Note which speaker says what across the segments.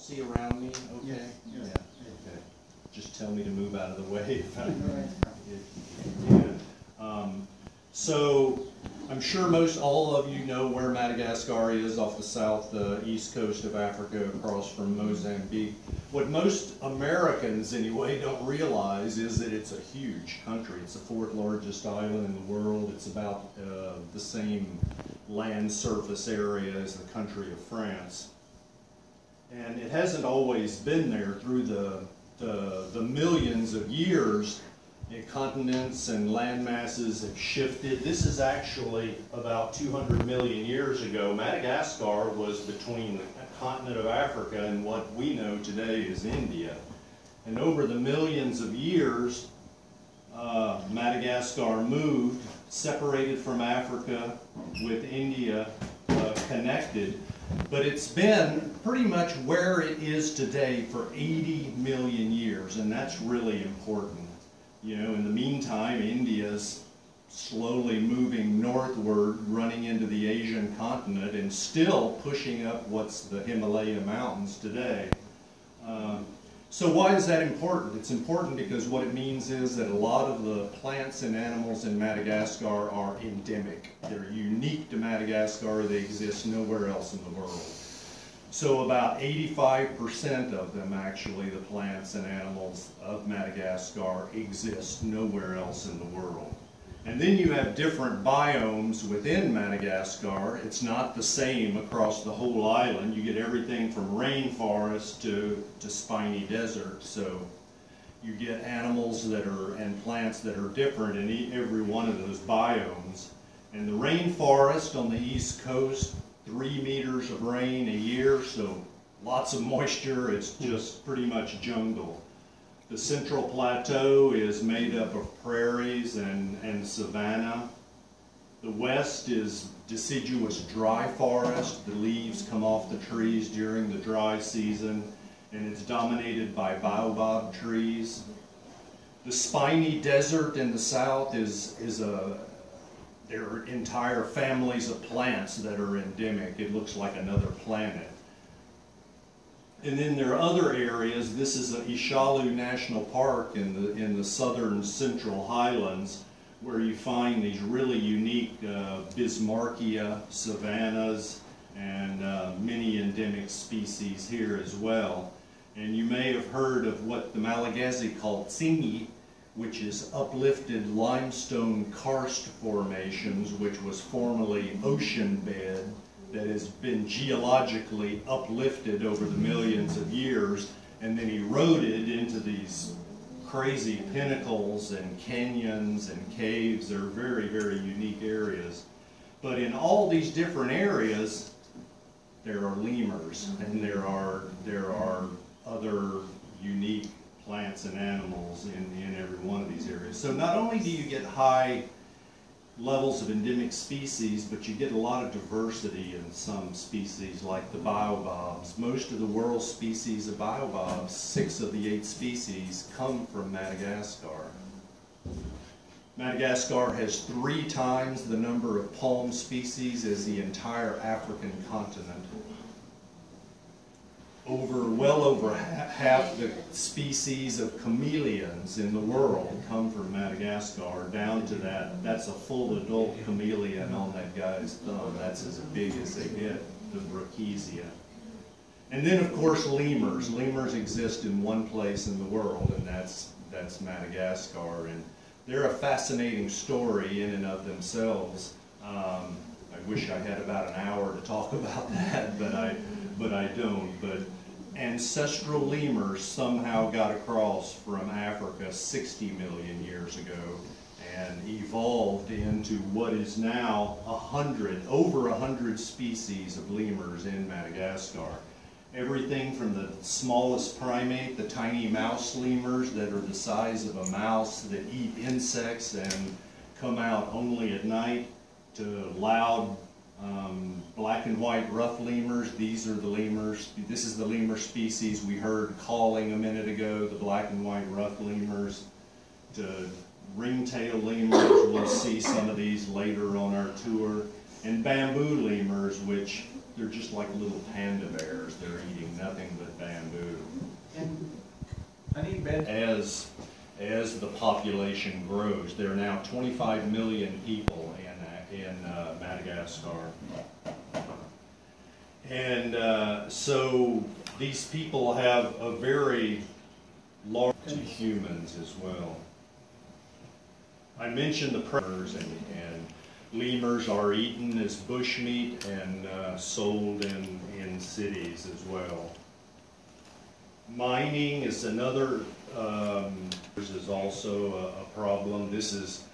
Speaker 1: see around me, okay?
Speaker 2: Yes, yes.
Speaker 1: Okay. Just tell me to move out of the way if I,
Speaker 2: All right.
Speaker 1: if you can. Um, So, I'm sure most all of you know where Madagascar is off the south, uh, east coast of Africa, across from Mozambique. What most Americans, anyway, don't realize is that it's a huge country. It's the fourth largest island in the world. It's about uh, the same land surface area as the country of France. And it hasn't always been there through the, the, the millions of years. The continents and land masses have shifted. This is actually about 200 million years ago. Madagascar was between the continent of Africa and what we know today is India. And over the millions of years, uh, Madagascar moved, separated from Africa, with India uh, connected. But it's been pretty much where it is today for 80 million years, and that's really important. You know, in the meantime, India's slowly moving northward, running into the Asian continent, and still pushing up what's the Himalaya Mountains today. Um, so why is that important? It's important because what it means is that a lot of the plants and animals in Madagascar are endemic. They're unique to Madagascar. They exist nowhere else in the world. So about 85% of them, actually, the plants and animals of Madagascar exist nowhere else in the world. And then you have different biomes within Madagascar. It's not the same across the whole island. You get everything from rainforest to, to spiny desert. So you get animals that are and plants that are different in every one of those biomes. And the rainforest on the east coast, three meters of rain a year, so lots of moisture. It's just pretty much jungle. The central plateau is made up of prairies and, and savanna. The west is deciduous dry forest. The leaves come off the trees during the dry season, and it's dominated by baobab trees. The spiny desert in the south is, is a, there are entire families of plants that are endemic. It looks like another planet. And then there are other areas. This is a Isalo National Park in the in the southern central highlands, where you find these really unique uh, Bismarckia savannas and uh, many endemic species here as well. And you may have heard of what the Malagasy call tsingy, which is uplifted limestone karst formations, which was formerly ocean bed that has been geologically uplifted over the millions of years and then eroded into these crazy pinnacles and canyons and caves. They're very, very unique areas. But in all these different areas, there are lemurs and there are, there are other unique plants and animals in, in every one of these areas. So not only do you get high levels of endemic species, but you get a lot of diversity in some species, like the baobabs. Most of the world's species of baobabs, six of the eight species, come from Madagascar. Madagascar has three times the number of palm species as the entire African continent. Over, well over ha- half the species of chameleons in the world come from Madagascar, down to that, that's a full adult chameleon on that guy's thumb. That's as big as they get, the Brookesia. And then, of course, lemurs. Lemurs exist in one place in the world, and that's, that's Madagascar. And they're a fascinating story in and of themselves. Um, I wish I had about an hour to talk about that, but I, but I don't. But ancestral lemurs somehow got across from Africa 60 million years ago and evolved into what is now a hundred, over a hundred species of lemurs in Madagascar. Everything from the smallest primate, the tiny mouse lemurs that are the size of a mouse that eat insects and come out only at night, to loud um, black and white ruffed lemurs. These are the lemurs. This is the lemur species we heard calling a minute ago, the black and white ruffed lemurs. To ringtail lemurs, we'll see some of these later on our tour. And bamboo lemurs, which they're just like little panda bears. They're eating nothing but bamboo.
Speaker 2: And I need bed.
Speaker 1: As, as the population grows, there are now 25 million people in, uh, Madagascar. And uh, so these people have a very large to humans as well. I mentioned the predators and, and lemurs are eaten as bushmeat and uh, sold in, in cities as well. Mining is another, um, is also a, a problem. This is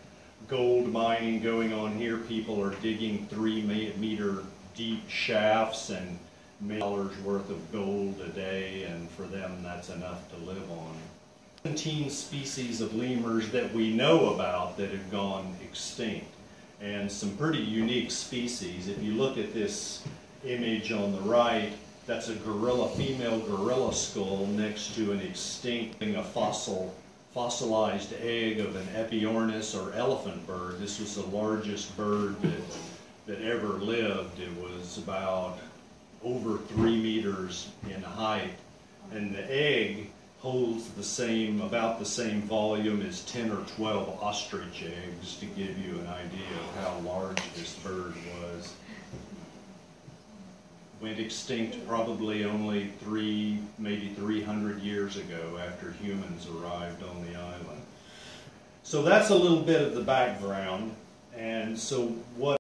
Speaker 1: gold mining going on here. People are digging three meter deep shafts and dollars worth of gold a day, and for them, that's enough to live on. 17 species of lemurs that we know about that have gone extinct, and some pretty unique species. If you look at this image on the right, that's a gorilla, female gorilla skull next to an extinct, a fossil, fossilized egg of an Aepyornis or elephant bird. This was the largest bird that, that ever lived. It was about over three meters in height. And the egg holds the same, about the same volume as 10 or 12 ostrich eggs to give you an idea of how large this bird was went extinct probably only three, maybe 300 years ago after humans arrived on the island. So that's a little bit of the background. And so what